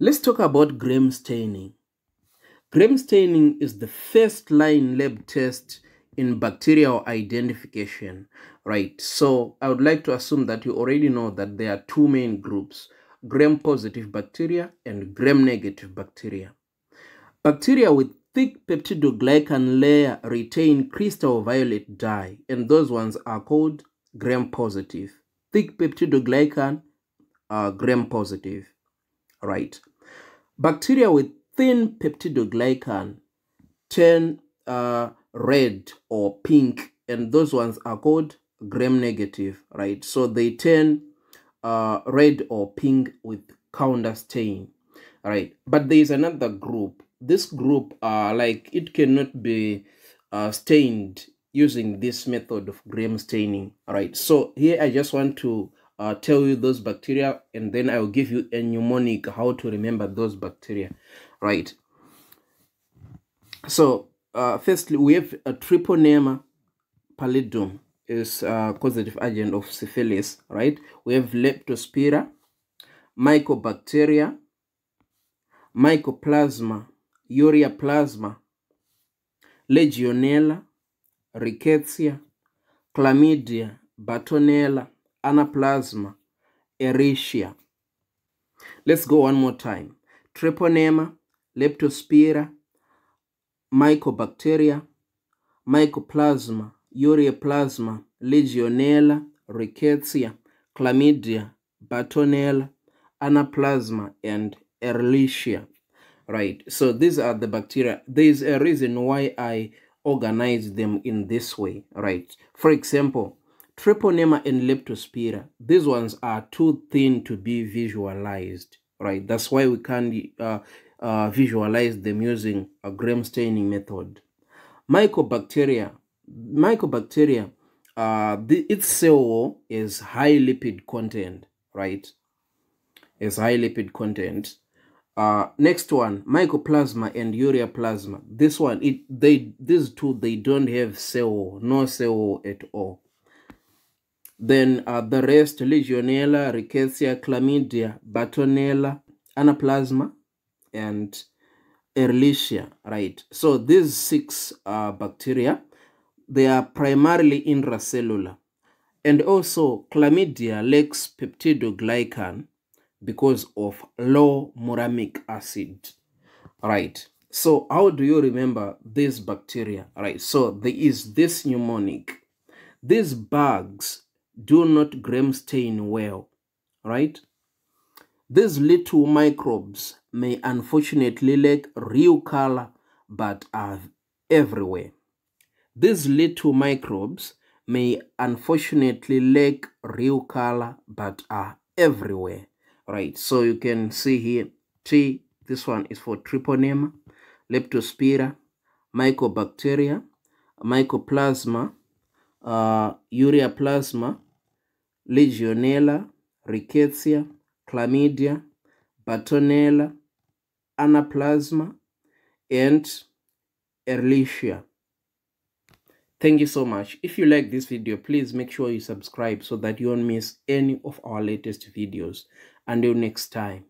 Let's talk about gram staining. Gram staining is the first line lab test in bacterial identification, right? So I would like to assume that you already know that there are two main groups, gram-positive bacteria and gram-negative bacteria. Bacteria with thick peptidoglycan layer retain crystal violet dye, and those ones are called gram-positive. Thick peptidoglycan are gram-positive, right? Bacteria with thin peptidoglycan turn uh, red or pink, and those ones are called gram-negative, right? So they turn uh, red or pink with counter stain, right? But there is another group. This group, uh, like it cannot be uh, stained using this method of gram staining, right? So here I just want to uh, tell you those bacteria and then I will give you a mnemonic how to remember those bacteria, right? So uh, firstly, we have a Treponema pallidum is a causative agent of syphilis, right? We have Leptospira, Mycobacteria, Mycoplasma, Ureaplasma, Legionella, Rickettsia, Chlamydia, Bartonella, Anaplasma, Ehrlichia. Let's go one more time. Treponema, Leptospira, Mycobacteria, Mycoplasma, Ureaplasma, Legionella, Rickettsia, Chlamydia, Bartonella, Anaplasma, and Ehrlichia. Right, so these are the bacteria. There is a reason why I organize them in this way, right? For example, Treponema and Leptospira, these ones are too thin to be visualized, right? That's why we can't uh, uh, visualize them using a gram staining method. Mycobacteria, mycobacteria, uh, the, its cell wall is high lipid content, right? Is high lipid content. Uh, next one, mycoplasma and ureaplasma. This one, it they these two they don't have cell wall, no cell wall at all. Then uh, the rest, Legionella, Rickettsia, Chlamydia, Bartonella, Anaplasma, and Ehrlichia, right? So these six uh, bacteria, they are primarily intracellular. And also Chlamydia lacks peptidoglycan because of low muramic acid, right? So how do you remember this bacteria, right? So there is this mnemonic. These bugs do not gram stain well, right? These little microbes may unfortunately lack real color but are everywhere. These little microbes may unfortunately lack real color but are everywhere, right? So you can see here, T, this one is for Treponema, Leptospira, Mycobacteria, Mycoplasma, uh, Ureaplasma, Legionella, Rickettsia, Chlamydia, Bartonella, Anaplasma, and Ehrlichia. Thank you so much. If you like this video, please make sure you subscribe so that you don't miss any of our latest videos. Until next time.